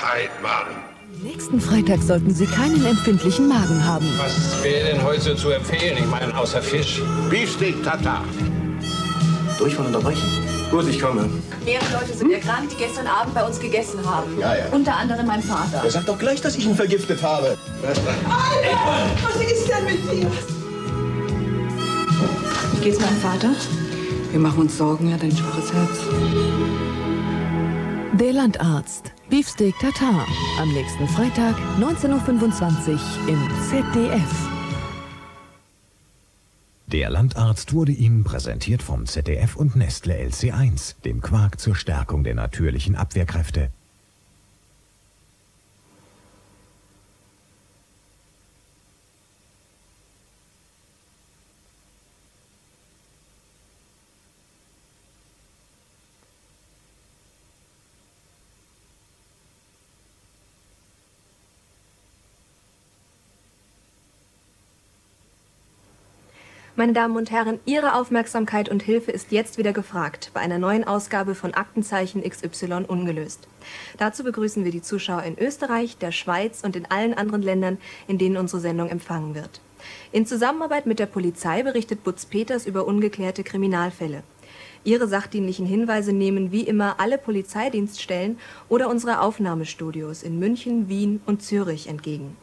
Heidmann. Nächsten Freitag sollten Sie keinen empfindlichen Magen haben. Was wäre denn heute zu empfehlen? Ich meine, außer Fisch. Beefsteak Tatar. Durchfall unterbrechen. Gut, ich komme. Mehrere Leute sind erkrankt, die gestern Abend bei uns gegessen haben. Ja, ja. Unter anderem mein Vater. Er sagt doch gleich, dass ich ihn vergiftet habe. Was ist denn mit dir? Wie geht's meinem Vater? Wir machen uns Sorgen, er hat ein schwaches Herz. Der Landarzt. Beefsteak Tatar. Am nächsten Freitag, 19.25 Uhr im ZDF. Der Landarzt wurde Ihnen präsentiert vom ZDF und Nestle LC1, dem Quark zur Stärkung der natürlichen Abwehrkräfte. Meine Damen und Herren, Ihre Aufmerksamkeit und Hilfe ist jetzt wieder gefragt bei einer neuen Ausgabe von Aktenzeichen XY ungelöst. Dazu begrüßen wir die Zuschauer in Österreich, der Schweiz und in allen anderen Ländern, in denen unsere Sendung empfangen wird. In Zusammenarbeit mit der Polizei berichtet Butz Peters über ungeklärte Kriminalfälle. Ihre sachdienlichen Hinweise nehmen wie immer alle Polizeidienststellen oder unsere Aufnahmestudios in München, Wien und Zürich entgegen.